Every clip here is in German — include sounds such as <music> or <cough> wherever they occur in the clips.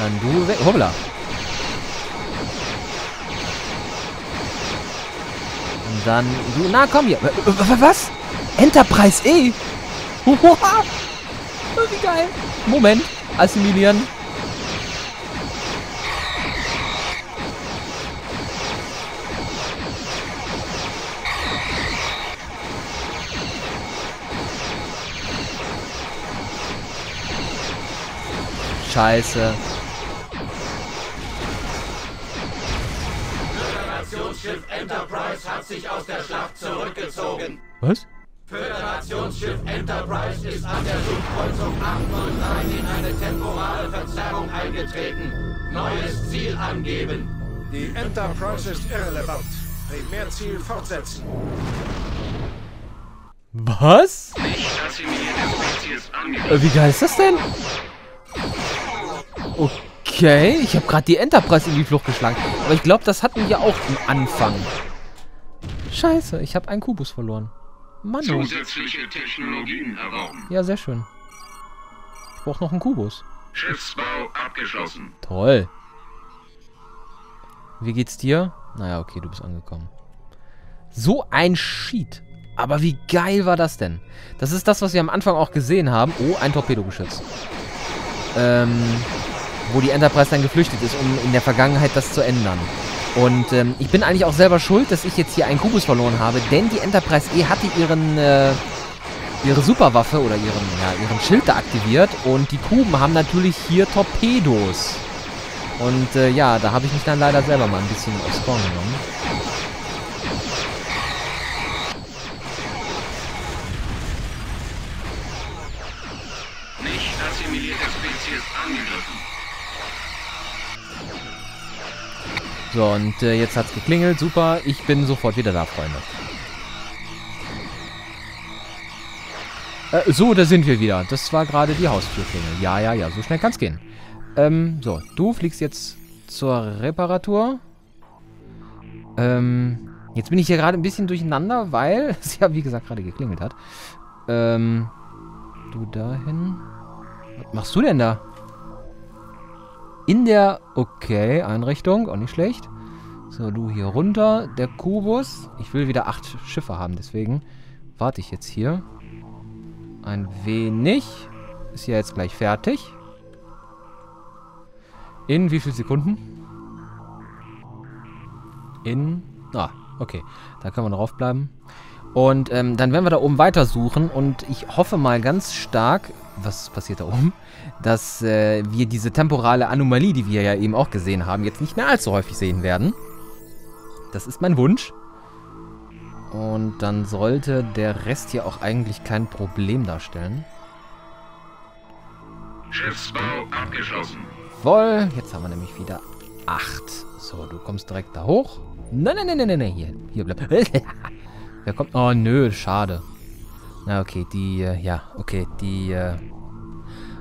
Dann du weg. Hoppla. Und dann du. Na komm hier. Was? Enterprise E? Wie geil. Moment. Assimilieren. Scheiße. Sich aus der Schlacht zurückgezogen. Was? Föderationsschiff Enterprise ist an der Subkreuzung 803 in eine temporale Verzerrung eingetreten. Neues Ziel angeben. Die Enterprise ist irrelevant. Primärziel fortsetzen. Was? Äh, wie geil ist das denn? Okay, ich habe gerade die Enterprise in die Flucht geschlagen. Aber ich glaube, das hatten wir auch am Anfang. Scheiße, ich habe einen Kubus verloren. Mann. Zusätzliche Technologien erworben. Ja, sehr schön. Ich brauche noch einen Kubus. Schiffsbau abgeschlossen. Toll. Wie geht's dir? Naja, okay, du bist angekommen. So ein Sheet. Aber wie geil war das denn? Das ist das, was wir am Anfang auch gesehen haben. Oh, ein Torpedogeschütz. Ähm, wo die Enterprise dann geflüchtet ist, um in der Vergangenheit das zu ändern. Und ähm, ich bin eigentlich auch selber schuld, dass ich jetzt hier einen Kubus verloren habe, denn die Enterprise E hatte ihren, äh, ihre Superwaffe oder ihren, ja, ihren Schild da aktiviert und die Kuben haben natürlich hier Torpedos. Und äh, ja, da habe ich mich dann leider selber mal ein bisschen aufs Korn genommen. Nicht assimilierte Spezies angegriffen. So, und äh, jetzt hat's geklingelt. Super, ich bin sofort wieder da, Freunde. Äh, so, da sind wir wieder. Das war gerade die Haustürklingel. Ja, ja, ja, so schnell kann's gehen. Ähm, so, du fliegst jetzt zur Reparatur. Ähm, jetzt bin ich hier gerade ein bisschen durcheinander, weil <laughs> es ja, wie gesagt, gerade geklingelt hat. Ähm, du dahin. Was machst du denn da? In der, okay, Einrichtung, auch nicht schlecht. So, du hier runter. Der Kubus. Ich will wieder acht Schiffe haben, deswegen warte ich jetzt hier. Ein wenig. Ist ja jetzt gleich fertig. In wie viel Sekunden? In, ah, okay. Da können wir drauf bleiben. Und ähm, dann werden wir da oben weitersuchen und ich hoffe mal ganz stark, was passiert da oben, dass äh, wir diese temporale Anomalie, die wir ja eben auch gesehen haben, jetzt nicht mehr allzu häufig sehen werden. Das ist mein Wunsch. Und dann sollte der Rest hier auch eigentlich kein Problem darstellen. Schiffsbau abgeschlossen. Jawohl, jetzt haben wir nämlich wieder acht. So, du kommst direkt da hoch. Nein, nein, nein, nein, nein, nein, hier, hier bleibt. Wer <laughs> kommt? Oh, nö, schade. Na, okay, die, äh, ja, okay, die, äh,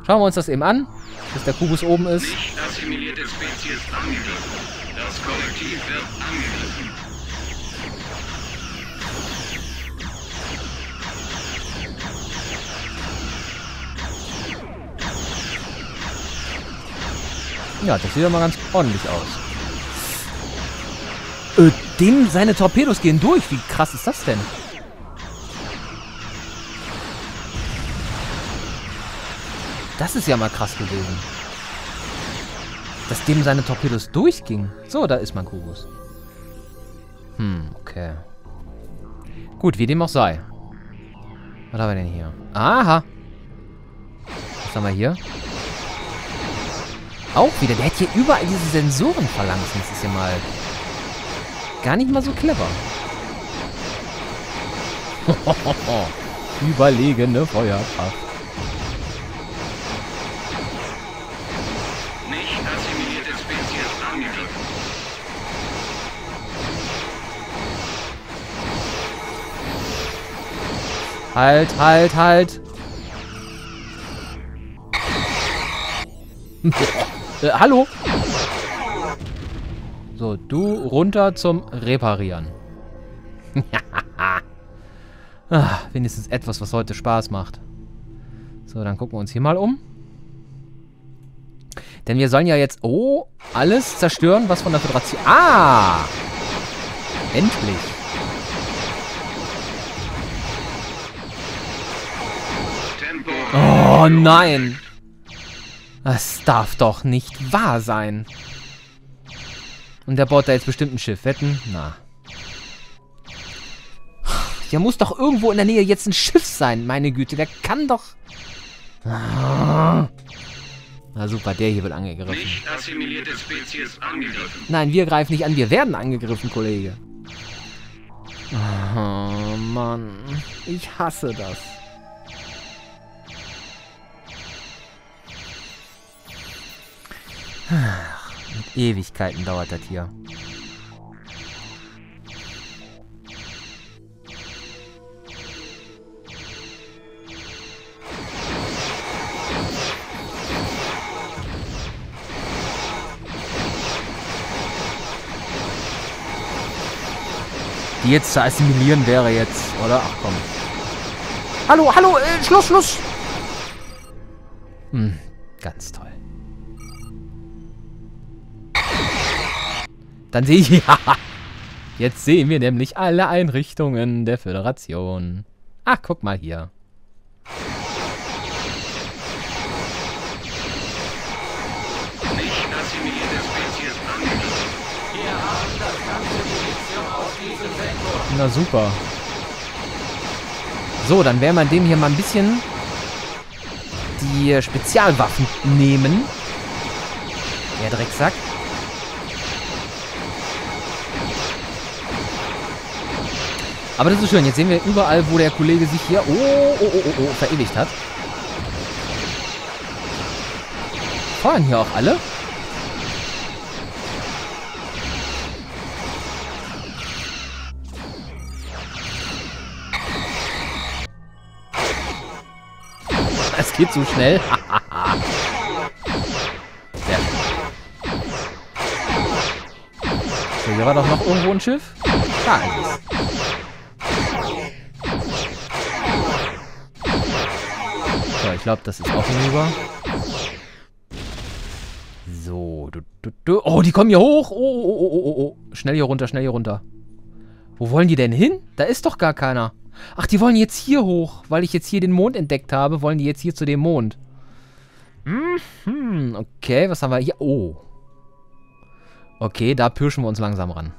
schauen wir uns das eben an, bis der Kubus oben ist. Nicht assimilierte Spezies angegriffen. Das Kollektiv wird angegriffen. Ja, das sieht ja mal ganz ordentlich aus. Äh, dem, seine Torpedos gehen durch. Wie krass ist das denn? Das ist ja mal krass gewesen. Dass dem seine Torpedos durchgingen. So, da ist mein Kubus. Hm, okay. Gut, wie dem auch sei. Was haben wir denn hier? Aha. Was haben wir hier? Auch wieder. Der hat hier überall diese Sensoren verlangt. Das ist ja mal gar nicht mal so clever. <laughs> Überlegene Feuerkraft. Halt, halt, halt. äh, hallo? So, du runter zum Reparieren. <laughs> ah, wenigstens etwas, was heute Spaß macht. So, dann gucken wir uns hier mal um. Denn wir sollen ja jetzt, oh, alles zerstören, was von der Föderation... Ah! Endlich. Oh nein. Das darf doch nicht wahr sein. Und der baut da jetzt bestimmt ein Schiff. Wetten? Na. Hier muss doch irgendwo in der Nähe jetzt ein Schiff sein. Meine Güte, der kann doch... Ah. Na super, der hier wird angegriffen. Nicht assimilierte Spezies angegriffen. Nein, wir greifen nicht an. Wir werden angegriffen, Kollege. Oh, Mann. Ich hasse das. Mit Ewigkeiten dauert das hier. Die jetzt zu assimilieren wäre jetzt, oder? Ach komm. Hallo, hallo, äh, Schluss, Schluss. Hm, ganz toll. Dann sehe ich, <laughs> ja. Jetzt sehen wir nämlich alle Einrichtungen der Föderation. Ach, guck mal hier. Na super. So, dann werden wir dem hier mal ein bisschen die Spezialwaffen nehmen. Der Drecksack. Aber das ist schön. Jetzt sehen wir überall, wo der Kollege sich hier oh, oh, oh, oh, oh, verewigt hat. Fahren hier auch alle? Es geht so schnell. <laughs> So, hier war doch noch irgendwo ein Schiff. Da ist es. Ich glaube, das ist auch hinüber. So, du, du, du. Oh, die kommen hier hoch. Oh, oh, oh, oh, oh, oh. Schnell hier runter, schnell hier runter. Wo wollen die denn hin? Da ist doch gar keiner. Ach, die wollen jetzt hier hoch. Weil ich jetzt hier den Mond entdeckt habe, wollen die jetzt hier zu dem Mond. Mhm, okay, was haben wir hier? Oh. Okay, da pirschen wir uns langsam ran.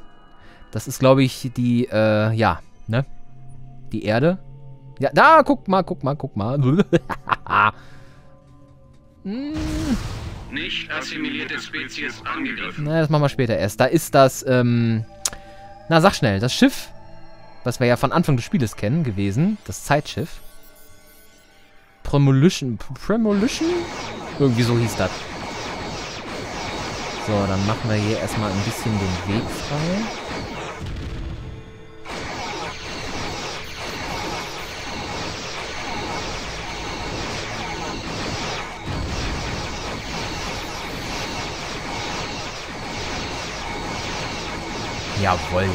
Das ist, glaube ich, die, äh, ja, ne? Die Erde. Ja, da, guck mal, guck mal, guck mal. <laughs> hm, Nicht assimilierte Spezies angegriffen. na, das machen wir später erst. Da ist das, ähm, na, sag schnell, das Schiff, was wir ja von Anfang des Spieles kennen, gewesen. Das Zeitschiff. Premolition, Premolition? Irgendwie so hieß das. So, dann machen wir hier erstmal ein bisschen den Weg frei. Jawohl, ja.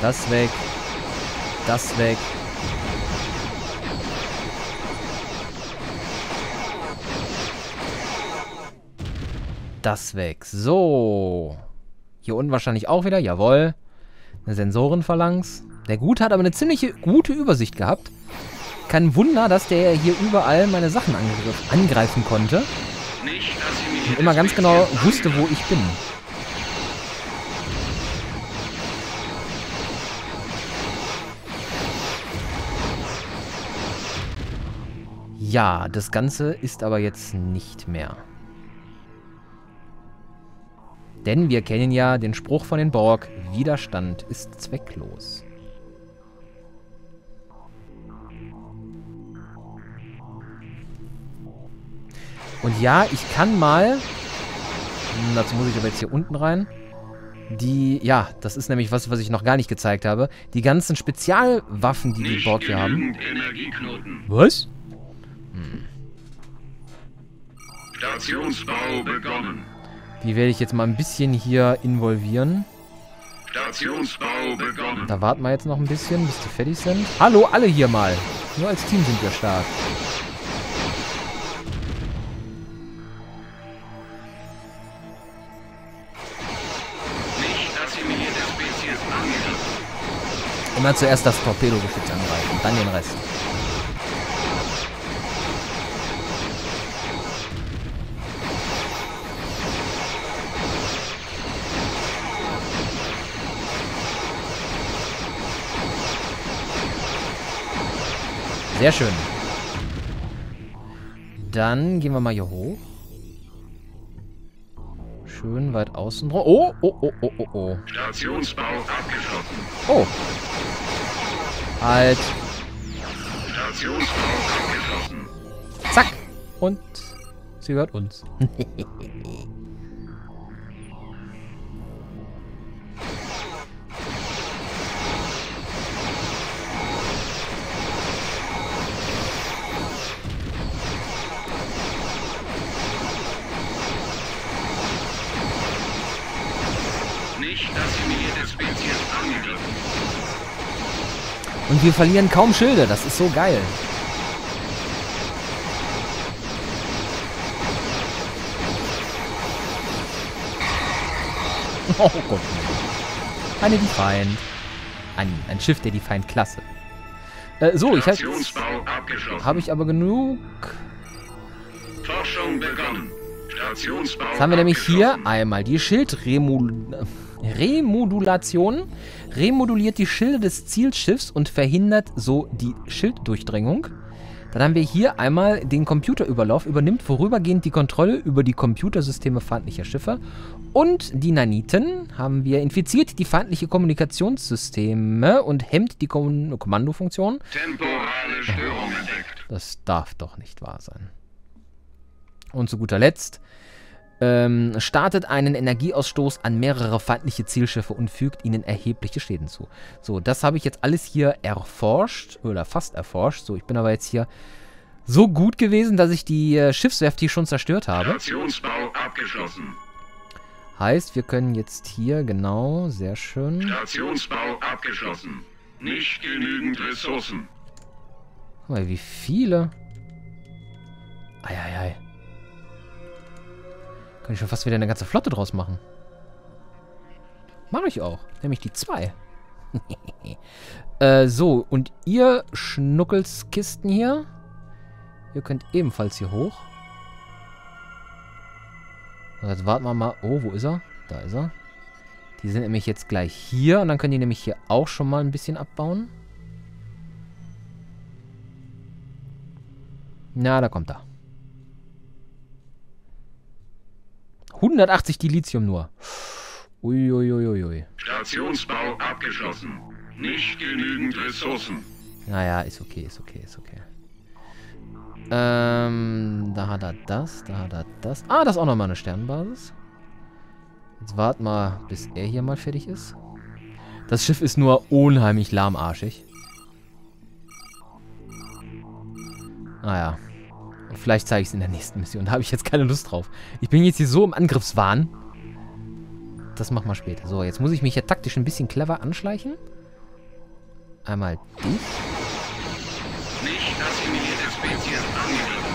Das weg. Das weg. Das weg. So. Hier unten wahrscheinlich auch wieder. Jawohl. Eine Sensorenphalanx. Der Gute hat aber eine ziemlich gute Übersicht gehabt. Kein Wunder, dass der hier überall meine Sachen angreifen konnte. Und immer ganz genau wusste, wo ich bin. Ja, das Ganze ist aber jetzt nicht mehr. Denn wir kennen ja den Spruch von den Borg, Widerstand ist zwecklos. Und ja, ich kann mal hm, Dazu muss ich aber jetzt hier unten rein. Die, ja, das ist nämlich was, was ich noch gar nicht gezeigt habe. Die ganzen Spezialwaffen, die die Nicht Borg hier haben. genügend Stationsbau begonnen. Die werde ich jetzt mal ein bisschen hier involvieren. Stationsbau begonnen. Da warten wir jetzt noch ein bisschen, bis die fertig sind. Hallo, alle hier mal. Nur als Team sind wir stark. Immer zuerst das Torpedo-Geschütz angreifen, dann den Rest. Sehr schön. Dann gehen wir mal hier hoch. Schön weit außen drum. Oh, oh, oh, oh, oh, oh. Stationsbau abgeschlossen. Oh. Halt. Stationsbau abgeschlossen. Zack. Und sie hört uns. <laughs> Und wir verlieren kaum Schilde. Das ist so geil. <laughs> Oh Gott. Eine Defiant. Ein, ein Schiff der Defiant-Klasse. Äh, so, ich habe Stationsbau abgeschlossen. hab ich aber genug. Forschung begonnen. Stationsbau Jetzt haben wir nämlich hier einmal die Schildremodulation. Remoduliert die Schilde des Zielschiffs und verhindert so die Schilddurchdringung. Dann haben wir hier einmal den Computerüberlauf, übernimmt vorübergehend die Kontrolle über die Computersysteme feindlicher Schiffe. Und die Naniten haben wir infiziert die feindliche Kommunikationssysteme und hemmt die Kom Kommandofunktion. Temporale Störung entdeckt. Das darf doch nicht wahr sein. Und zu guter Letzt ähm, startet einen Energieausstoß an mehrere feindliche Zielschiffe und fügt ihnen erhebliche Schäden zu. So, das habe ich jetzt alles hier erforscht oder fast erforscht. So, ich bin aber jetzt hier so gut gewesen, dass ich die äh, Schiffswerft hier schon zerstört habe. Stationsbau abgeschlossen. Heißt, wir können jetzt hier, genau, sehr schön. Stationsbau abgeschlossen. Nicht genügend Ressourcen. Guck mal, wie viele. Eieiei. Kann ich schon fast wieder eine ganze Flotte draus machen. Mache ich auch. Nämlich die zwei. <laughs> äh, so, und ihr Schnuckelskisten hier. Ihr könnt ebenfalls hier hoch. So, Jetzt warten wir mal. Oh, wo ist er? Da ist er. Die sind nämlich jetzt gleich hier. Und dann können die nämlich hier auch schon mal ein bisschen abbauen. Na, da kommt er. 180 Dilithium nur. Uiuiuiui. Stationsbau abgeschlossen. Nicht genügend Ressourcen. Naja, ist okay, ist okay, ist okay. Ähm, da hat er das, da hat er das. Ah, das ist auch nochmal eine Sternenbasis. Jetzt warten wir, bis er hier mal fertig ist. Das Schiff ist nur unheimlich lahmarschig. Naja. Vielleicht zeige ich es in der nächsten Mission. Da habe ich jetzt keine Lust drauf. Ich bin jetzt hier so im Angriffswahn. Das machen wir später. So, jetzt muss ich mich hier taktisch ein bisschen clever anschleichen. Einmal dich. Nicht assimilierte Spezies angegriffen.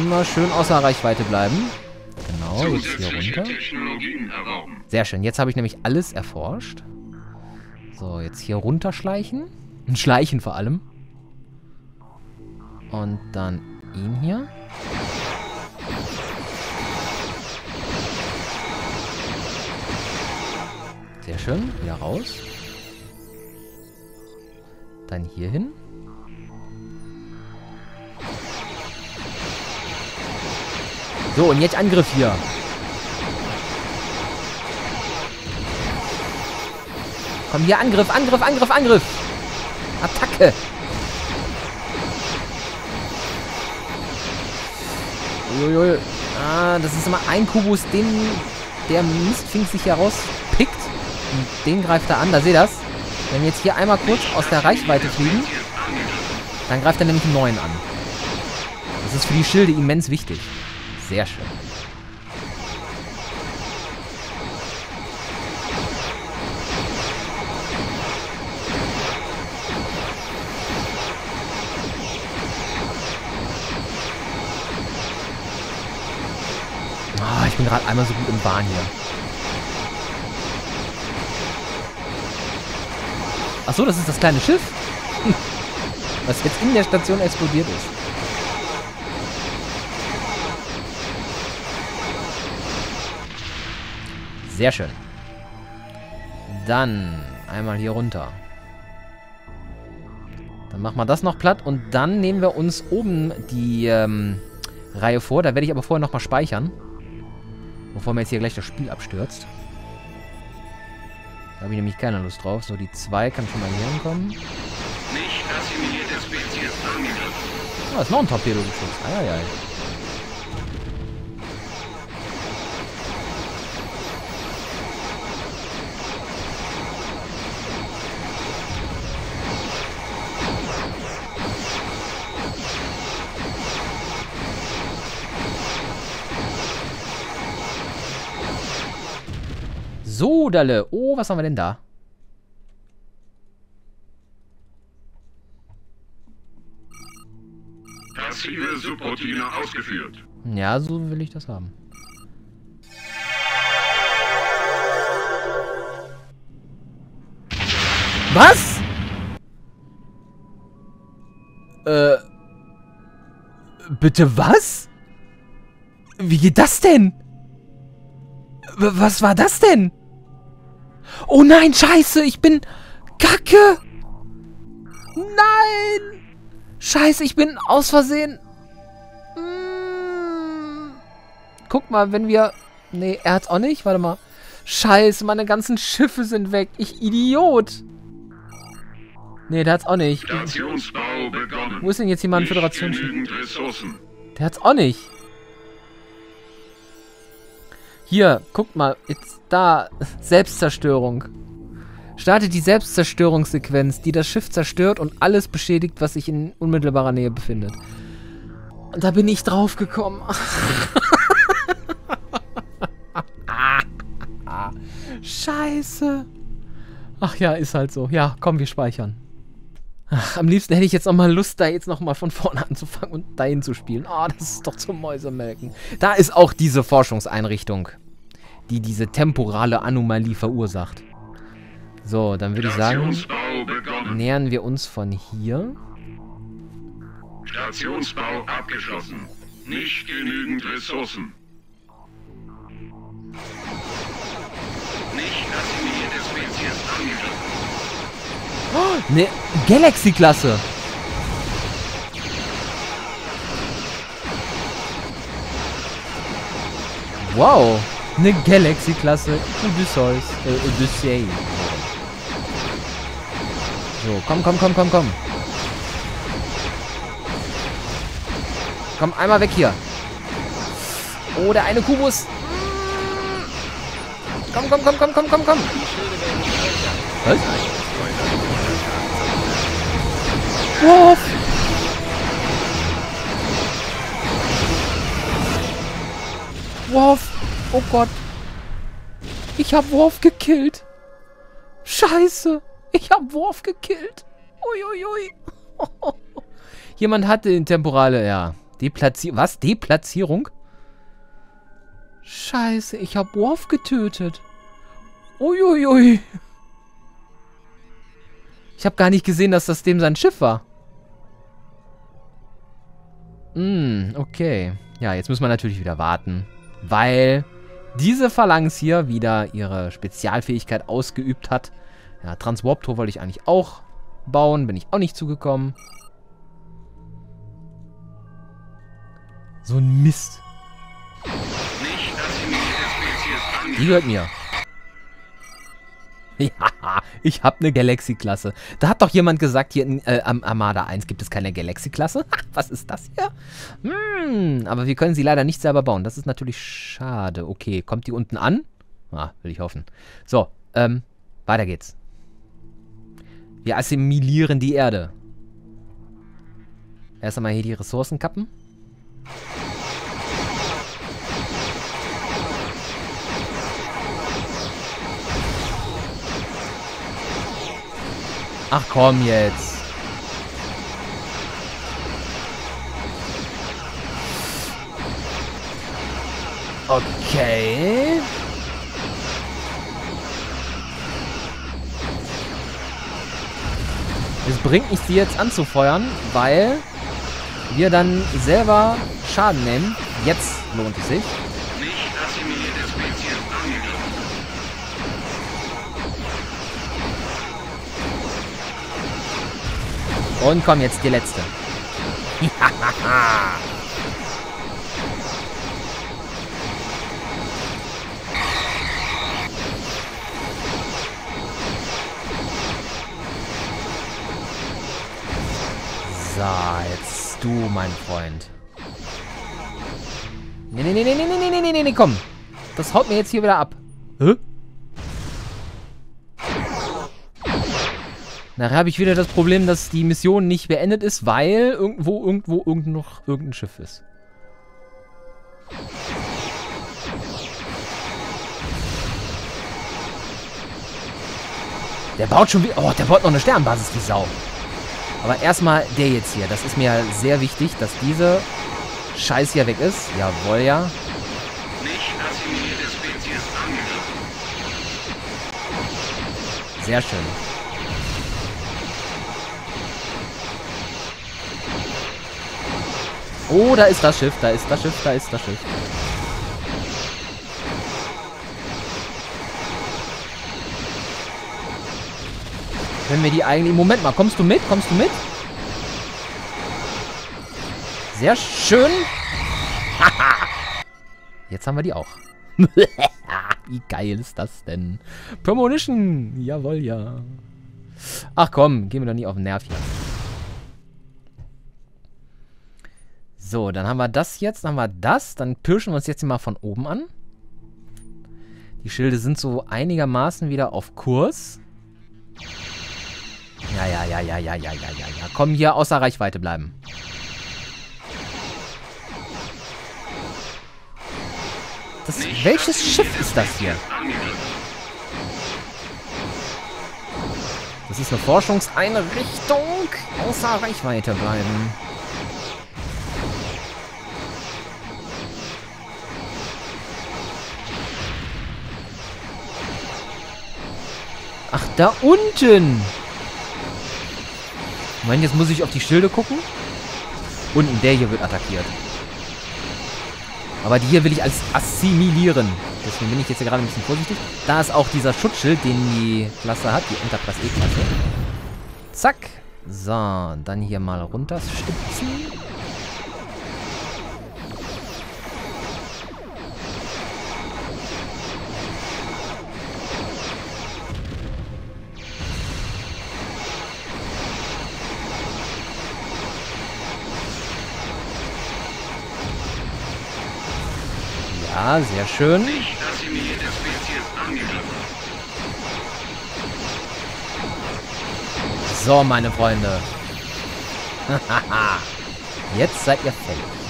Immer schön außer Reichweite bleiben. Genau, jetzt hier runter. Sehr schön. Jetzt habe ich nämlich alles erforscht. So, jetzt hier runterschleichen. Und schleichen vor allem. Und dann ihn hier. Sehr schön. Wieder raus. Dann hier hin. So, und jetzt Angriff hier. Komm hier, Angriff, Angriff, Angriff, Angriff. Attacke. Uiuiui. Ah, das ist immer ein Kubus, den der Mistfink sich herauspickt. Und den greift er an, da seht ihr das. Wenn wir jetzt hier einmal kurz aus der Reichweite fliegen, dann greift er nämlich einen neuen an. Das ist für die Schilde immens wichtig. Sehr schön. Ich bin gerade einmal so gut im Bahn hier. Achso, das ist das kleine Schiff. <laughs> Was jetzt in der Station explodiert ist. Sehr schön. Dann einmal hier runter. Dann machen wir das noch platt und dann nehmen wir uns oben die ähm, Reihe vor. Da werde ich aber vorher nochmal speichern. Bevor mir jetzt hier gleich das Spiel abstürzt. Da habe ich nämlich keine Lust drauf. So, die 2 kann schon mal hier hinkommen. Nicht assimilierte Spezies angegriffen. Oh, ist noch ein Torpedo-Geschütz. Eieiei. So, Dalle. Oh, was haben wir denn da? Passive Subroutine ausgeführt. Ja, so will ich das haben. Was? Äh. Bitte was? Wie geht das denn? W was war das denn? Oh nein, scheiße, ich bin... Kacke! Nein! Scheiße, ich bin aus Versehen... Mm. Guck mal, wenn wir... Nee, er hat's auch nicht. Warte mal. Scheiße, meine ganzen Schiffe sind weg. Ich Idiot. Nee, der hat's auch nicht. Wo ist denn jetzt hier mal ein Nicht Föderationsschiff? Der hat's auch nicht. Hier, guck mal. Jetzt da. Selbstzerstörung. Startet die Selbstzerstörungssequenz, die das Schiff zerstört und alles beschädigt, was sich in unmittelbarer Nähe befindet. Und da bin ich drauf gekommen. <laughs> Scheiße. Ach ja, ist halt so. Ja, komm, wir speichern. Ach, am liebsten hätte ich jetzt noch mal Lust, da jetzt noch mal von vorne <laughs> anzufangen und dahin zu spielen. Ah, das ist doch zum Mäusemelken. Da ist auch diese Forschungseinrichtung, die diese temporale Anomalie verursacht. So, dann würde ich sagen, nähern wir uns von hier. Stationsbau abgeschlossen. Nicht genügend Ressourcen. Ne, Galaxy-Klasse. Wow. Eine Galaxy-Klasse. Odysseus. Äh, Odyssey. So, komm, komm, komm, komm, komm. Komm, einmal weg hier. Oh, der eine Kubus. Komm, komm, komm, komm, komm, komm, komm. Was? Wurf! Wurf! Oh Gott! Ich hab Wurf gekillt! Scheiße! Ich hab Wurf gekillt! Uiuiui! <laughs> Jemand hatte den Temporale, ja. Deplatzierung. Was? Deplatzierung? Scheiße, ich hab Worf getötet. Uiuiui. Ich habe gar nicht gesehen, dass das dem sein Schiff war. Hm, okay. Ja, jetzt müssen wir natürlich wieder warten. Weil diese Phalanx hier wieder ihre Spezialfähigkeit ausgeübt hat. Ja, Transwarp-Tor wollte ich eigentlich auch bauen. Bin ich auch nicht zugekommen. So ein Mist. Nicht Spezies Die gehört mir. <laughs> Ja, ich habe eine Galaxy-Klasse. Da hat doch jemand gesagt, hier in äh, Armada 1 gibt es keine Galaxy-Klasse. <laughs> Was ist das hier? Hm, aber wir können sie leider nicht selber bauen. Das ist natürlich schade. Okay, kommt die unten an? Ah, will ich hoffen. So, ähm, weiter geht's. Wir assimilieren die Erde. Erst einmal hier die Ressourcen kappen. Ach komm jetzt. Okay. bringt nichts, die jetzt anzufeuern, weil wir dann selber Schaden nehmen. Jetzt lohnt es sich. Und komm, jetzt die letzte. so, jetzt du, mein Freund. Nee, nee, nee, nee, nee, nee, nee, nee, nee, nee, komm. Das haut mir jetzt hier wieder ab. Hä? Nachher habe ich wieder das Problem, dass die Mission nicht beendet ist, weil irgendwo, irgendwo, irgend noch irgendein Schiff ist. Der baut schon wieder... Oh, der baut noch eine Sternbasis, die Sau. Aber erstmal der jetzt hier. Das ist mir sehr wichtig, dass diese Scheiß hier weg ist. Jawohl, ja. Sehr schön. Oh, da ist das Schiff, da ist das Schiff, da ist das Schiff. Können wir die eigentlich... Moment mal, kommst du mit? Kommst du mit? Sehr schön. <laughs> Jetzt haben wir die auch. <laughs> Wie geil ist das denn? Premonition. Jawohl, ja. Ach komm, gehen wir doch nie auf den Nerv hier. So, dann haben wir das jetzt, dann haben wir das. Dann pirschen wir uns jetzt mal von oben an. Die Schilde sind so einigermaßen wieder auf Kurs. Ja, ja, ja, ja, ja, ja, ja, ja, ja. Komm, hier außer Reichweite bleiben. Das, welches Schiff ist das hier? Das ist eine Forschungseinrichtung. Außer Reichweite bleiben. Da unten. Moment, jetzt muss ich auf die Schilde gucken. Unten, der hier wird attackiert. Aber die hier will ich als assimilieren. Deswegen bin ich jetzt hier gerade ein bisschen vorsichtig. Da ist auch dieser Schutzschild, den die Klasse hat, die Enterprise E-Klasse. Zack. So, dann hier mal runterstützen. Sehr schön. So, meine Freunde. <laughs> Jetzt seid ihr fällig.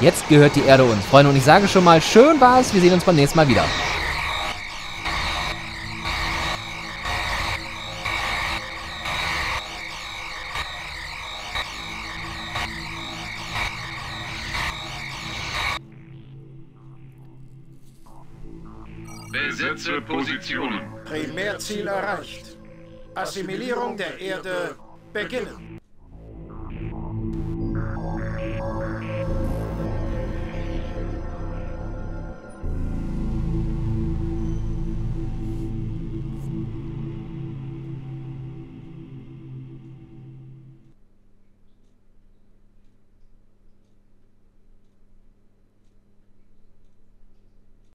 Jetzt gehört die Erde uns, Freunde. Und ich sage schon mal, schön war's. Wir sehen uns beim nächsten Mal wieder. Besetze Positionen. Primärziel erreicht. Assimilierung der Erde beginnen.